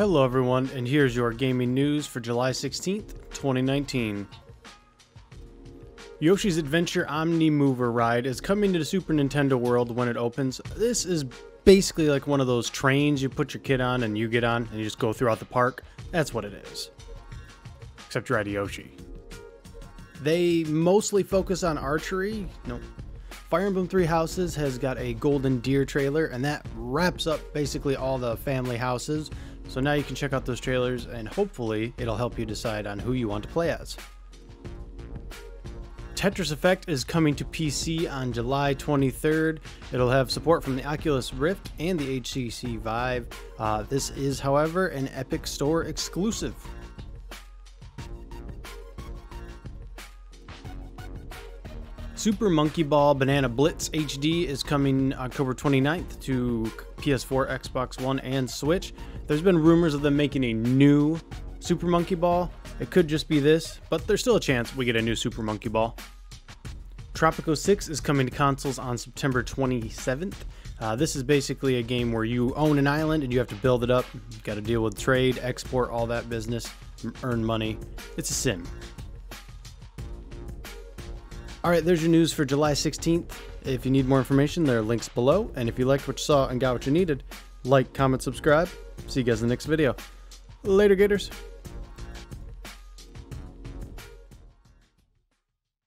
Hello everyone, and here's your gaming news for July 16th, 2019. Yoshi's Adventure Omni Mover ride is coming to the Super Nintendo World when it opens. This is basically like one of those trains you put your kid on and you get on and you just go throughout the park. That's what it is. Except you're at Yoshi. They mostly focus on archery. No. Fire Emblem Three Houses has got a Golden Deer trailer, and that wraps up basically all the family houses. So now you can check out those trailers, and hopefully it'll help you decide on who you want to play as. Tetris Effect is coming to PC on July 23rd. It'll have support from the Oculus Rift and the HTC Vive. Uh, this is, however, an Epic Store exclusive. Super Monkey Ball Banana Blitz HD is coming October 29th to PS4, Xbox One, and Switch. There's been rumors of them making a new Super Monkey Ball. It could just be this, but there's still a chance we get a new Super Monkey Ball. Tropico 6 is coming to consoles on September 27th. Uh, this is basically a game where you own an island and you have to build it up. You've got to deal with trade, export, all that business, earn money. It's a sim. All right, there's your news for July 16th. If you need more information, there are links below. And if you liked what you saw and got what you needed, like, comment, subscribe. See you guys in the next video. Later, Gators.